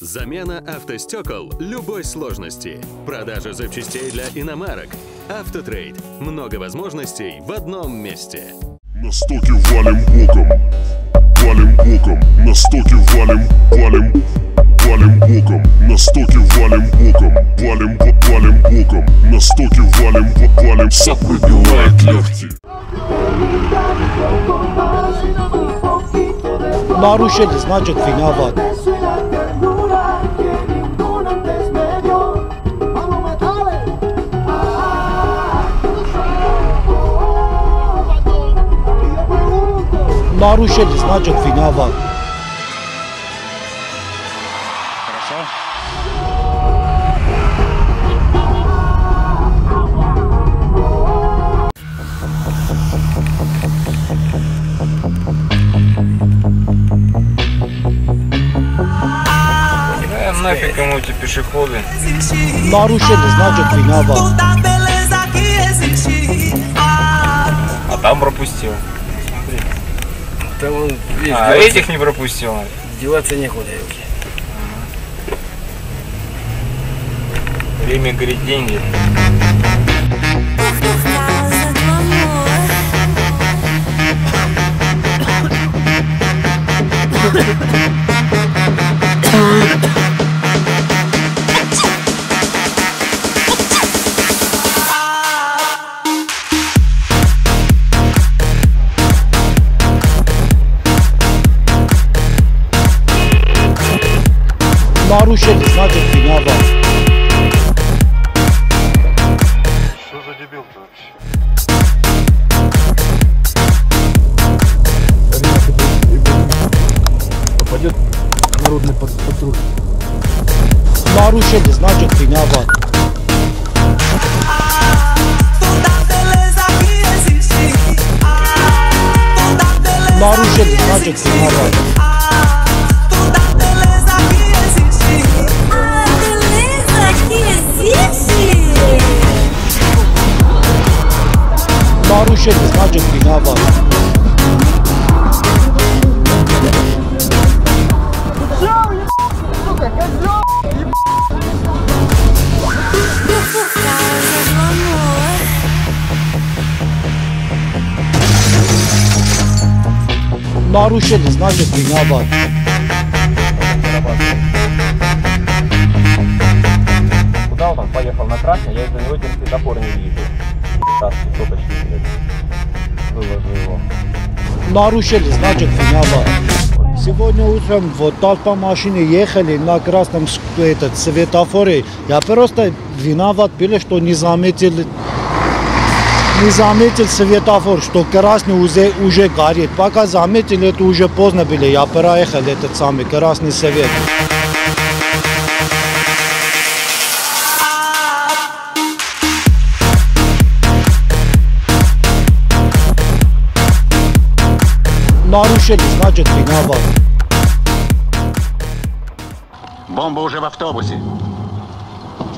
Замена автостекол любой сложности. Продажа запчастей для иномарок. Автотрейд. Много возможностей в одном месте. На стоке валим боком, валим боком, на стоке валим, валим, валим боком, на стоке валим боком, валим, валим боком, на стоке валим, валим, сап пробивает легкие. Нарушили, значит виноват. Нарушили, значит виноват. Да нафиг ему эти пешеходы. Нарушили, значит виноват. А там пропустил. Там он, видишь, А деваться, этих не пропустил. деваться некуда. Юки. Время говорит деньги. por causa Нарушили, значит виноват. Что за дебил-то вообще? Попадет народный патруль. Нарушили, значит виноват. Нарушили, значит виноват. Por causa do amor. Нарушили, значит виноват. Куда он там поехал? На красный? Я из-за него теперь светофор не вижу. Таски соточный, блядь. Выложу его. Нарушили, значит виноват. Сегодня утром вот толпа машины ехали на красном с- этот, светофоре. Я просто виноват был, что не заметил не заметил светофор, что красный уже, уже горит. Пока заметил, это уже поздно было. Я проехал этот самый красный свет. Нарушили, значит виноват. Бомба уже в автобусе.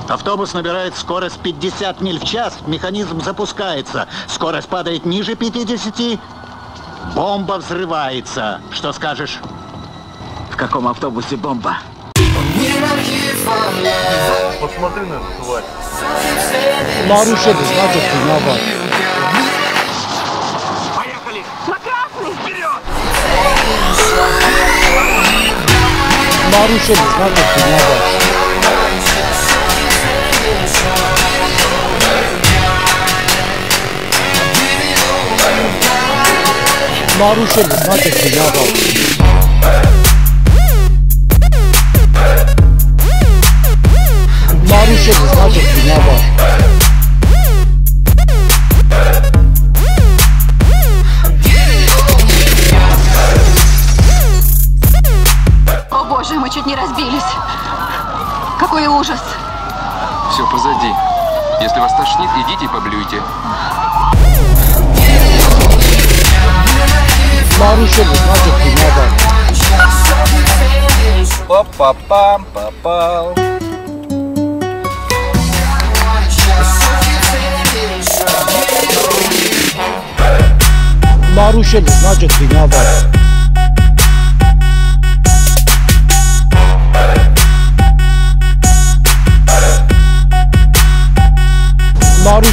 Автобус набирает скорость 50 миль в час, механизм запускается. Скорость падает ниже 50. Бомба взрывается. Что скажешь? В каком автобусе бомба? Посмотри на эту тварь. Нарушили, значит виноват. Нарушили, значит виноват. Нарушили, значит виноват. Какой ужас. Все позади. Если вас тошнит, идите и поблюйте. Нарушили, значит виноват. Па-па-пам, попал. Нарушили, значит виноват.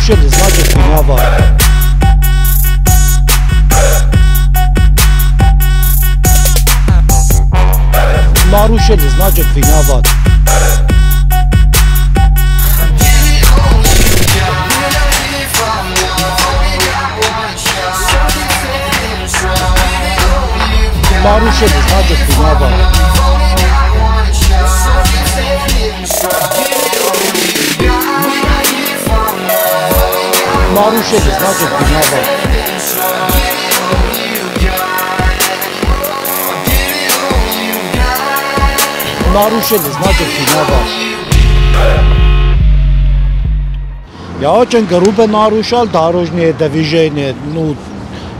musieli znać, opiniować. Marusieli znać, opiniować. Marusieli znać, opiniować. Нарушили, значит виноват. Нарушили, значит виноват. Я очень грубо нарушал дорожное движение, ну,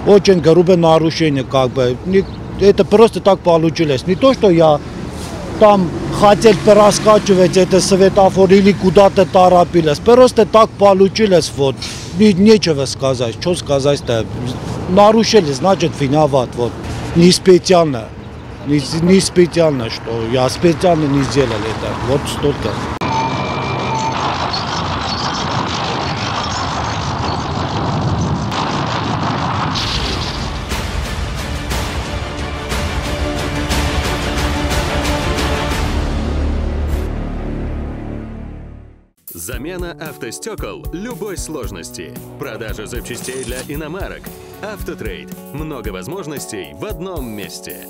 очень грубое нарушение, как бы. Не- Это просто так получилось. Не то, что я там хотел перескакивать это светофор или куда-то торопилась. Просто так получилось, вот. Не- нечего сказать. Что сказать-то? Нарушили, значит виноват, вот. Не специально. Не, не специально, что я специально не сделал это. Вот столько. Замена автостекол любой сложности. Продажа запчастей для иномарок. Автотрейд. Много возможностей в одном месте.